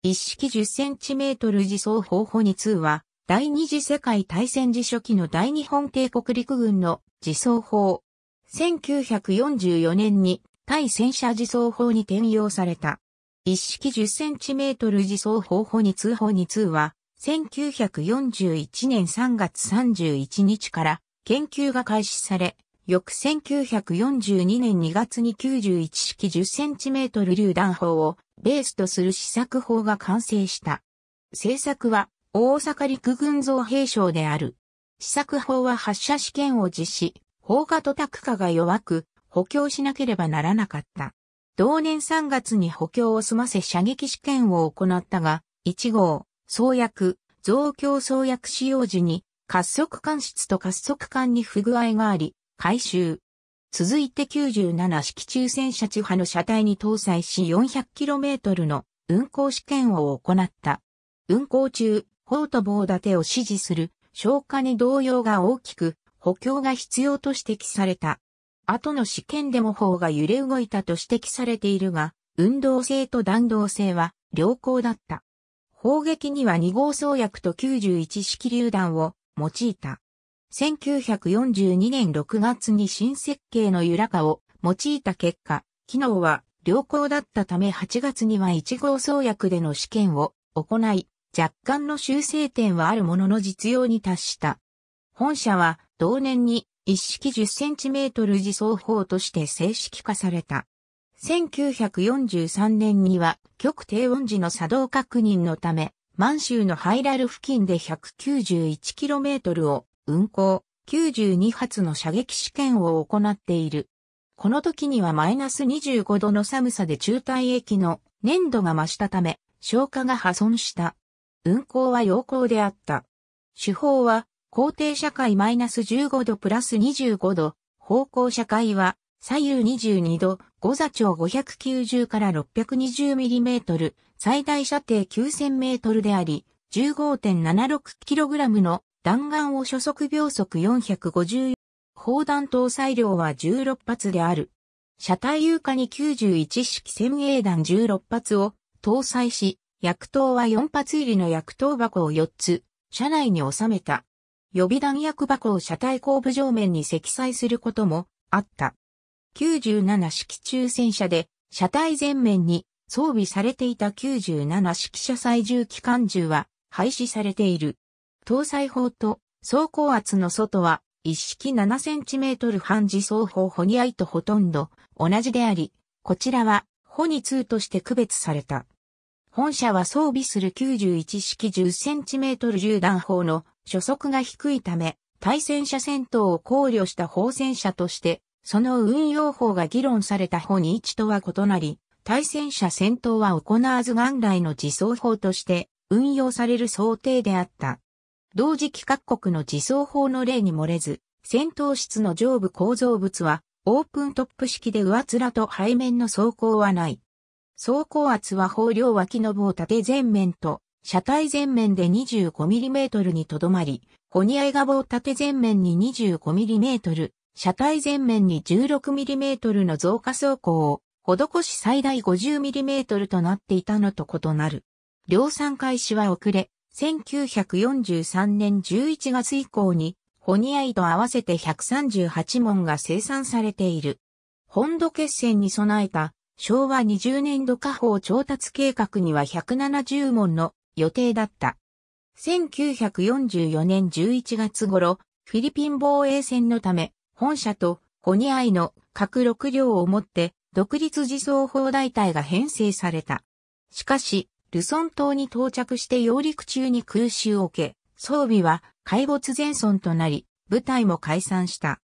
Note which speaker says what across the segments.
Speaker 1: 一式 10cm 自走砲ホニ2は、第二次世界大戦時初期の大日本帝国陸軍の自走砲。1944年に対戦車自走砲に転用された。一式 10cm 自走砲ホニ2ホニ2は、1941年3月31日から研究が開始され、翌1942年2月に91式 10cm 榴弾砲をベースとする試作砲が完成した。製作は大阪陸軍造兵省である。試作砲は発射試験を実施、砲が叩くかが弱く、補強しなければならなかった。同年3月に補強を済ませ射撃試験を行ったが、1号、装薬、増強装薬使用時に、滑速管室と滑速管に不具合があり、回収。続いて97式中戦車地波の車体に搭載し 400km の運行試験を行った。運行中、砲と棒立てを指示する消火に動揺が大きく補強が必要と指摘された。後の試験でも砲が揺れ動いたと指摘されているが、運動性と弾道性は良好だった。砲撃には2号装薬と91式榴弾を用いた。1942年6月に新設計のユラカを用いた結果、機能は良好だったため8月には1号装薬での試験を行い、若干の修正点はあるものの実用に達した。本社は同年に一式 10cm 自走砲として正式化された。1943年には極低温時の作動確認のため、満州のハイラル付近で 191km を運行、92発の射撃試験を行っている。この時にはマイナス25度の寒さで中体液の粘度が増したため、消化が破損した。運行は良好であった。手法は、高低社会マイナス15度プラス25度、方向社会は、左右22度、誤座長590から 620mm、最大射程 9000m であり、15.76kg の弾丸を初速秒速450砲弾搭載量は16発である。車体有下に91式先鋭弾16発を搭載し、薬刀は4発入りの薬刀箱を4つ、車内に収めた。予備弾薬箱を車体後部上面に積載することもあった。97式中戦車で車体前面に装備されていた97式車載重機関銃は廃止されている。搭載砲と走行圧の外は一式 7cm 半自走砲ホニアイとほとんど同じであり、こちらはホニ2として区別された。本社は装備する91式 10cm 銃弾砲の初速が低いため、対戦車戦闘を考慮した砲戦車として、その運用法が議論されたホニ1とは異なり、対戦車戦闘は行わず元来の自走砲として運用される想定であった。同時期各国の自走砲の例に漏れず、戦闘室の上部構造物はオープントップ式で上面と背面の走行はない。走行圧は砲両脇の棒縦前面と車体前面で 25mm にとどまり、ホニアイガ棒縦前面に 25mm、車体前面に 16mm の増加走行を施し最大 50mm となっていたのと異なる。量産開始は遅れ、1943年11月以降に、ホニアイと合わせて138門が生産されている。本土決戦に備えた昭和20年度下方調達計画には170門の予定だった。1944年11月頃、フィリピン防衛戦のため、本社とホニアイの各6両をもって独立自走砲大隊が編成された。しかし、ルソン島に到着して揚陸中に空襲を受け、装備は壊没前損となり、部隊も解散した。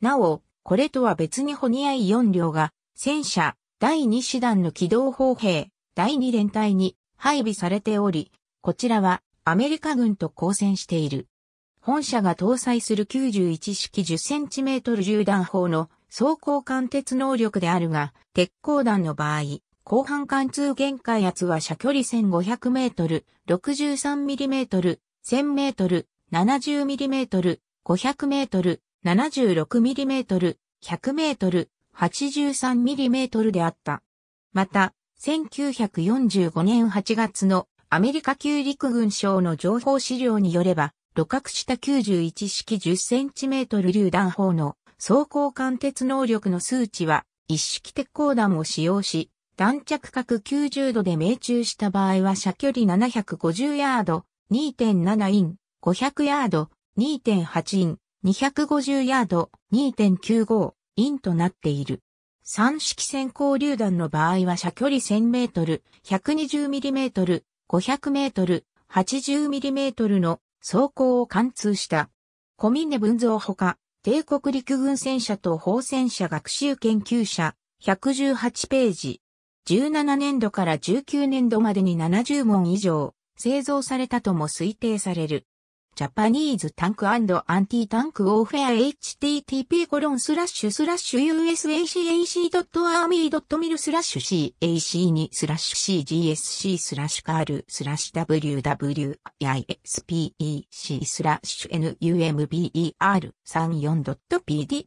Speaker 1: なお、これとは別にホニアイ4両が、戦車、第2師団の機動砲兵、第2連隊に配備されており、こちらはアメリカ軍と交戦している。本社が搭載する91式 10cm 銃弾砲の装甲貫徹能力であるが、鉄鋼弾の場合、後半貫通限界圧は車距離1500メートル、63ミリメートル、1000メートル、70ミリメートル、500メートル、76ミリメートル、100メートル、83ミリメートルであった。また、1945年8月のアメリカ旧陸軍省の情報資料によれば、露覚した91式10センチメートル榴弾砲の装甲貫徹能力の数値は、一式鉄鋼弾を使用し、弾着角90度で命中した場合は射距離750ヤード、2.7 in、500ヤード、2.8 in、250ヤード、2.95 in となっている。三式穿甲榴弾の場合は射距離1000メートル、120ミリメートル、500メートル、80ミリメートルの装甲を貫通した。小峰文蔵ほか、帝国陸軍戦車と砲戦車学習研究社、118ページ。17年度から19年度までに70門以上製造されたとも推定される。 Japanese Tank Antitank Warfare http コロンスラッシュスラッシュ usacac.army.mil スラッシュ cac2 スラッシュ cgsc スラッシュ carl スラッシュ wwispec スラッシュ number34.pdf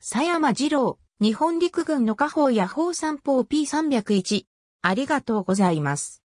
Speaker 1: 佐山二郎日本陸軍の火砲や砲三砲 P301 ありがとうございます。